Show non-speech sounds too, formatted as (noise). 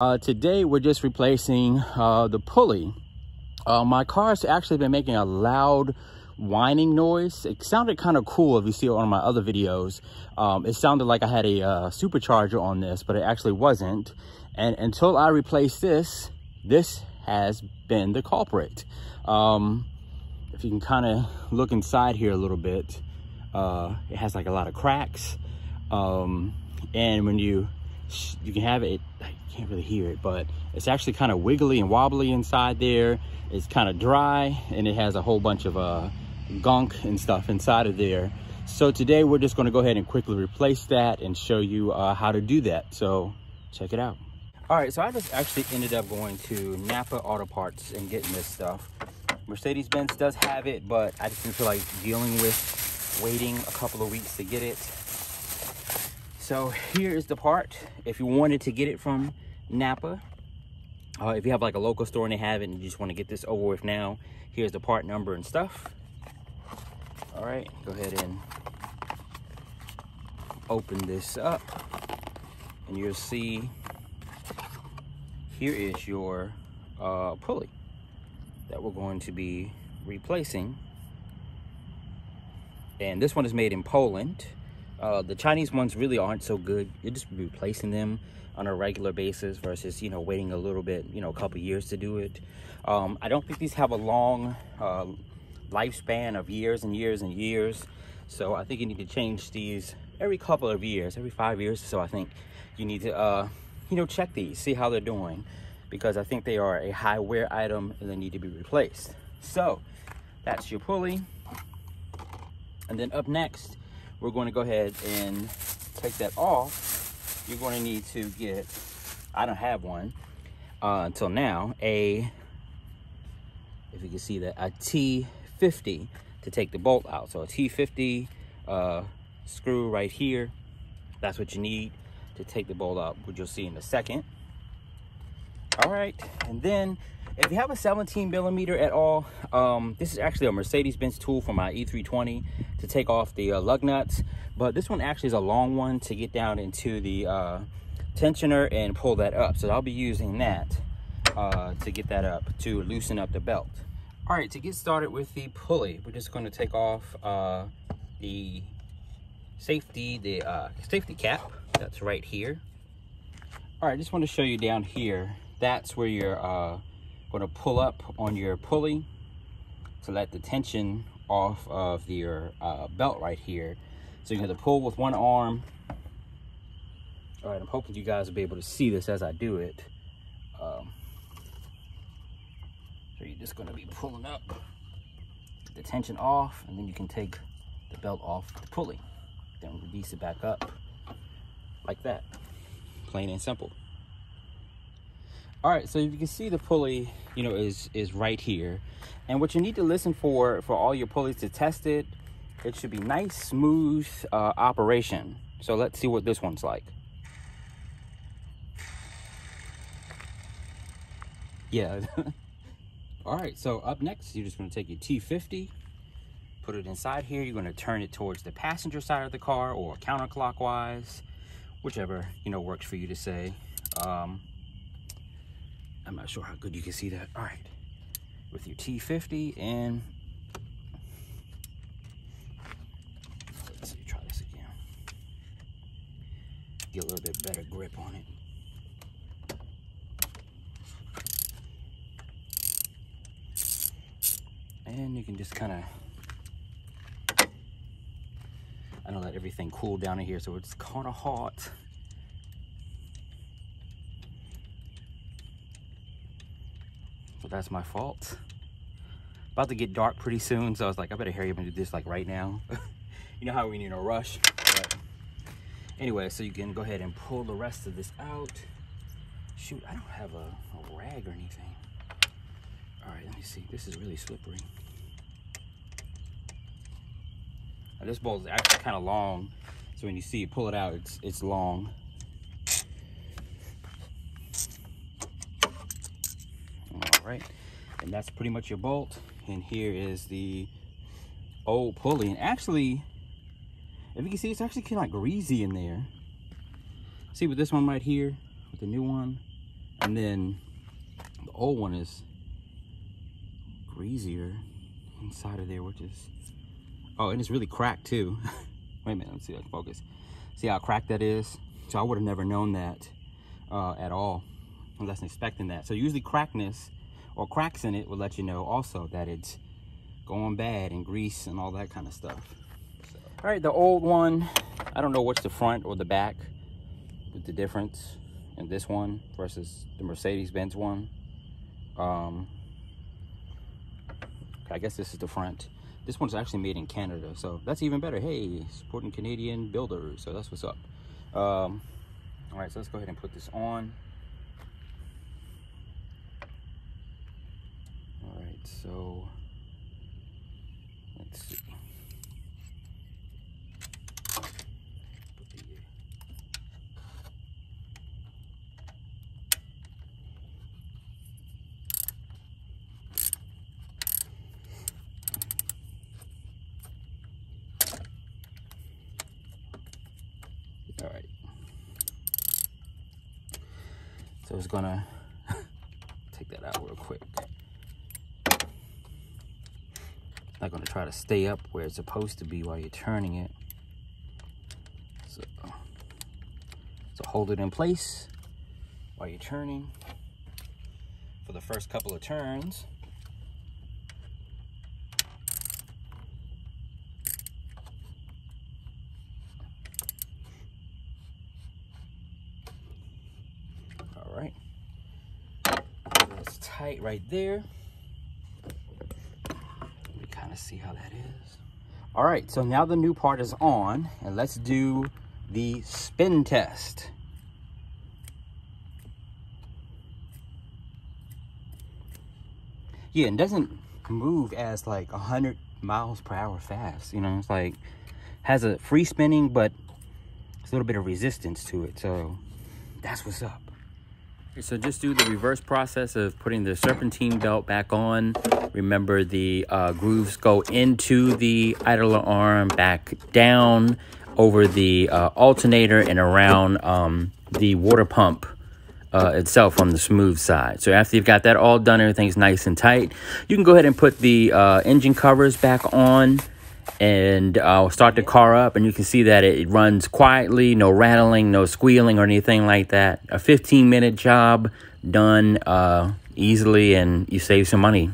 Uh, today we're just replacing uh, the pulley. Uh, my car's actually been making a loud whining noise. It sounded kind of cool if you see it on my other videos. Um, it sounded like I had a uh, supercharger on this, but it actually wasn't. And until I replace this, this has been the culprit. Um, if you can kind of look inside here a little bit, uh, it has like a lot of cracks. Um, and when you, you can have it, can't really hear it, but it's actually kind of wiggly and wobbly inside there. It's kind of dry and it has a whole bunch of uh, gunk and stuff inside of there. So today we're just gonna go ahead and quickly replace that and show you uh, how to do that. So check it out. All right, so I just actually ended up going to Napa Auto Parts and getting this stuff. Mercedes-Benz does have it, but I just didn't feel like dealing with waiting a couple of weeks to get it. So here is the part. If you wanted to get it from Napa. Uh, if you have like a local store and they have it and you just want to get this over with now, here's the part number and stuff. All right, go ahead and open this up and you'll see here is your uh, pulley that we're going to be replacing. And this one is made in Poland. Uh, the Chinese ones really aren't so good. You're just replacing them on a regular basis versus, you know, waiting a little bit, you know, a couple years to do it. Um, I don't think these have a long uh, lifespan of years and years and years. So I think you need to change these every couple of years, every five years or so. I think you need to, uh, you know, check these, see how they're doing because I think they are a high wear item and they need to be replaced. So that's your pulley. And then up next, we're going to go ahead and take that off. You're going to need to get, I don't have one uh, until now, a, if you can see that, a T50 to take the bolt out. So a T50 uh, screw right here. That's what you need to take the bolt out, which you'll see in a second. All right, and then if you have a 17 millimeter at all, um, this is actually a Mercedes-Benz tool for my E320 to take off the uh, lug nuts. But this one actually is a long one to get down into the uh, tensioner and pull that up. So I'll be using that uh, to get that up to loosen up the belt. All right, to get started with the pulley, we're just gonna take off uh, the safety, the uh, safety cap that's right here. All right, just want to show you down here. That's where you're uh, going to pull up on your pulley to let the tension off of your uh, belt right here. So you're going to pull with one arm. All right, I'm hoping you guys will be able to see this as I do it. Um, so you're just going to be pulling up, the tension off, and then you can take the belt off the pulley. Then release it back up like that, plain and simple all right so you can see the pulley you know is is right here. And what you need to listen for for all your pulleys to test it it should be nice smooth uh, operation. So let's see what this one's like. Yeah. (laughs) All right so up next you're just going to take your t50 put it inside here. You're going to turn it towards the passenger side of the car or counterclockwise whichever you know works for you to say. Um, I'm not sure how good you can see that. All right, with your T50 and let's see, try this again. Get a little bit better grip on it. And you can just kind of, I don't let everything cool down in here so it's kind of hot. That's my fault. About to get dark pretty soon, so I was like, I better hurry up and do this like right now. (laughs) you know how we need a rush. But anyway, so you can go ahead and pull the rest of this out. Shoot, I don't have a, a rag or anything. All right, let me see. This is really slippery. Now, this bolt is actually kind of long, so when you see it pull it out, it's it's long. Right? And that's pretty much your bolt. And here is the old pulley. And actually, if you can see, it's actually kind of like greasy in there. See with this one right here, with the new one, And then the old one is greasier inside of there, which is, oh, and it's really cracked too. (laughs) Wait a minute, let's see can focus. See how cracked that is? So I would have never known that uh, at all. Wasn't expecting that. So usually crackness or cracks in it will let you know also that it's going bad and grease and all that kind of stuff. So. All right, the old one, I don't know what's the front or the back with the difference in this one versus the Mercedes-Benz one. Um, I guess this is the front. This one's actually made in Canada, so that's even better. Hey, supporting Canadian builders, so that's what's up. Um, all right, so let's go ahead and put this on. All right, so let's see. All right. So it's gonna (laughs) take that out real quick. Not gonna try to stay up where it's supposed to be while you're turning it. So, so hold it in place while you're turning for the first couple of turns. All right, so it's tight right there. Of see how that is. All right, so now the new part is on, and let's do the spin test. Yeah, it doesn't move as like 100 miles per hour fast. You know, it's like, has a free spinning, but it's a little bit of resistance to it. So that's what's up. So just do the reverse process of putting the serpentine belt back on. Remember the uh, grooves go into the idler arm, back down over the uh, alternator and around um, the water pump uh, itself on the smooth side. So after you've got that all done, everything's nice and tight, you can go ahead and put the uh, engine covers back on and I'll start the car up and you can see that it runs quietly, no rattling, no squealing or anything like that. A 15 minute job done uh, easily and you save some money.